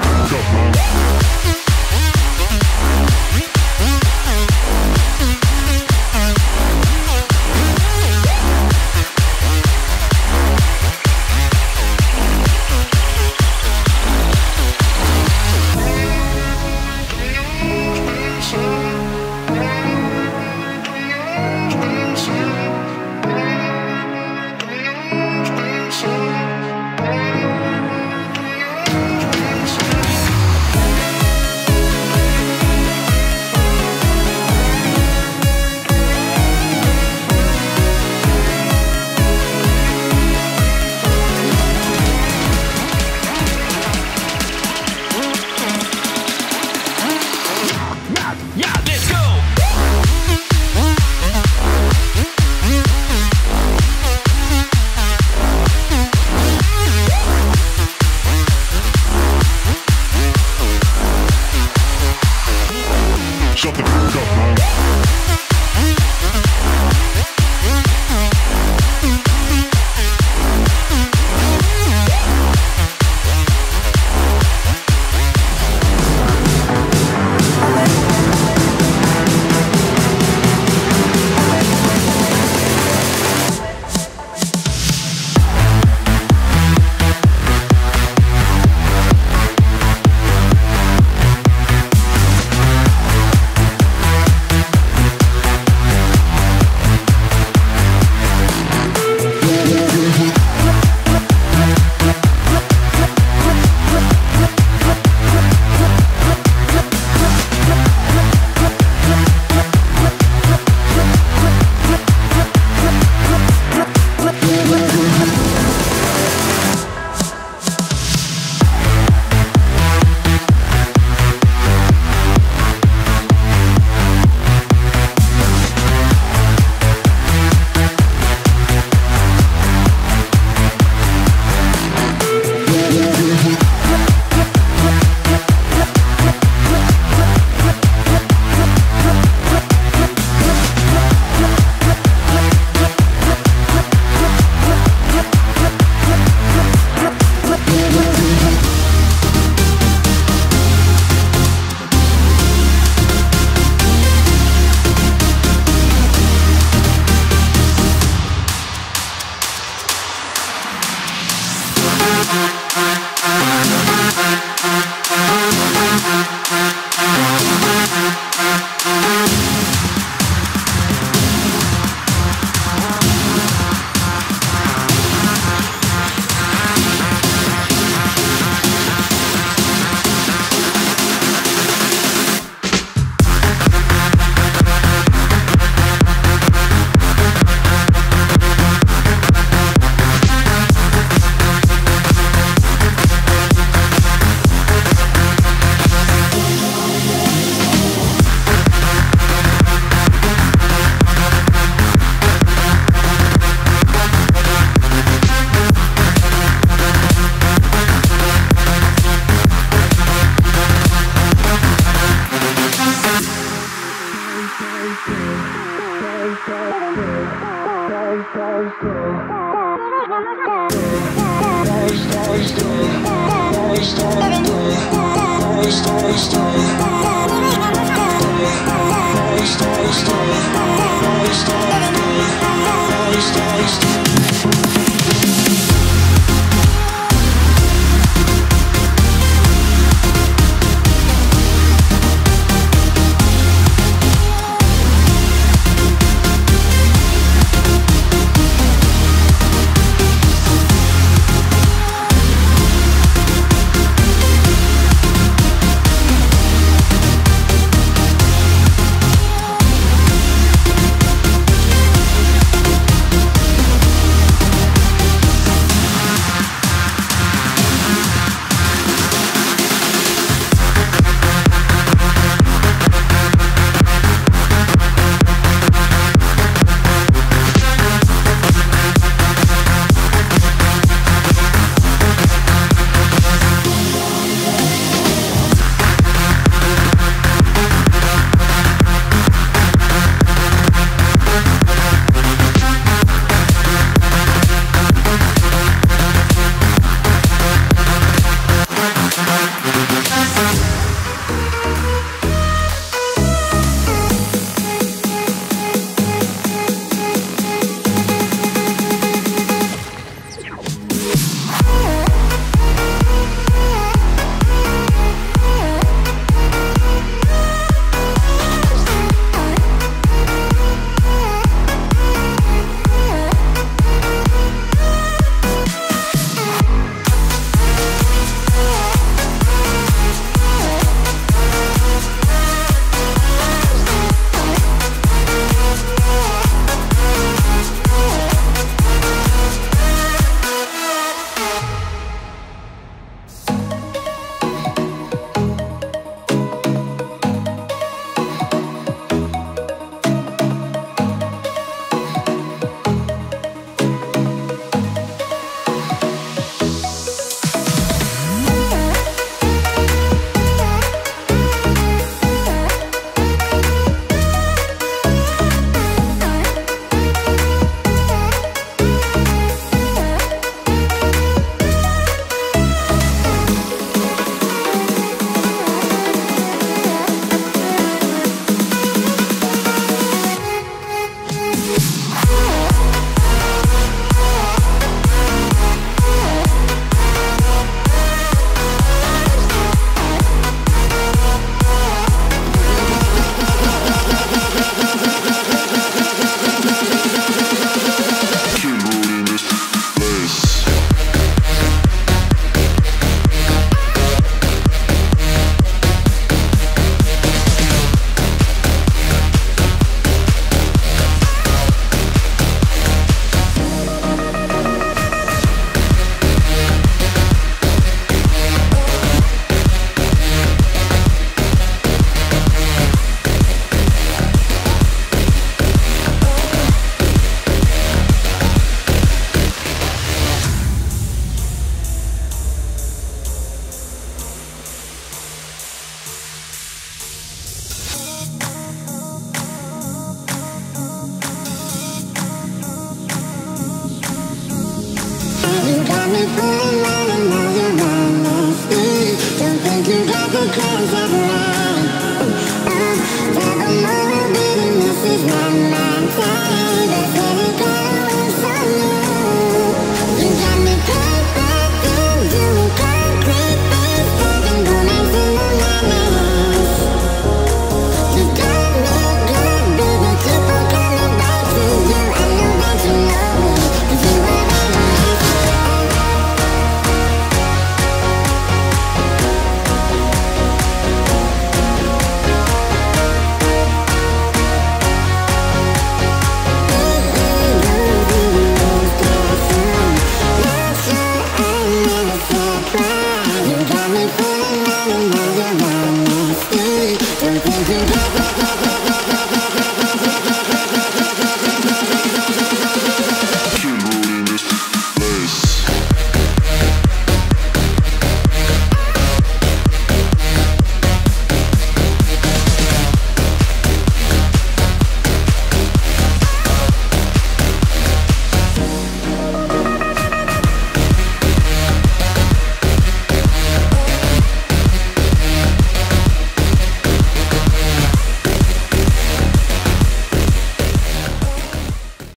Fuck up, man. Shut the fuck up, man. story, story, story. comes around